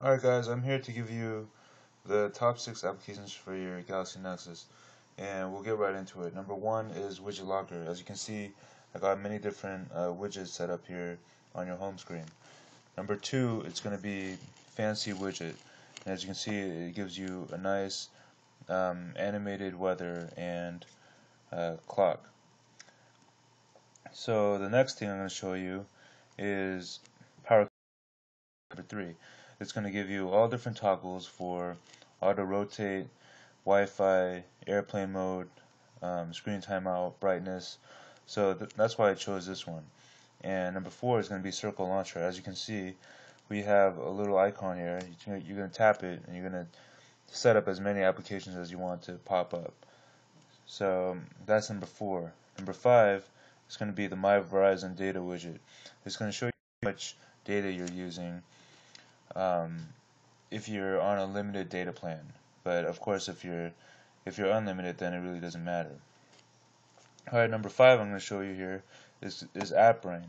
Alright guys, I'm here to give you the top 6 applications for your Galaxy Nexus and we'll get right into it. Number one is Widget Locker. As you can see, I got many different uh, widgets set up here on your home screen. Number two, it's going to be Fancy Widget. And as you can see, it gives you a nice um, animated weather and uh, clock. So the next thing I'm going to show you is Power Number three it's going to give you all different toggles for auto rotate, Wi-Fi, airplane mode, um, screen timeout, brightness. So th that's why I chose this one. And number four is going to be Circle Launcher. As you can see, we have a little icon here. You're going to tap it and you're going to set up as many applications as you want to pop up. So that's number four. Number five is going to be the My Verizon Data widget. It's going to show you how much data you're using um, if you're on a limited data plan. But of course, if you're if you're unlimited, then it really doesn't matter. All right, number five I'm going to show you here is is AppBrain.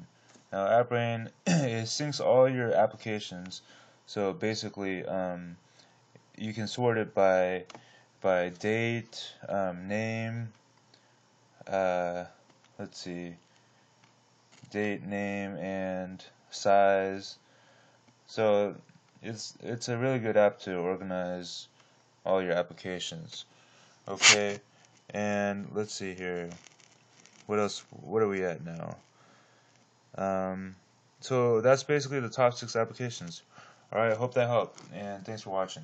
Now, AppBrain it syncs all your applications. So basically, um, you can sort it by by date, um, name. Uh, let's see, date, name, and size. So it's it's a really good app to organize all your applications. Okay, and let's see here. What else? What are we at now? Um, so that's basically the top six applications. Alright, I hope that helped, and thanks for watching.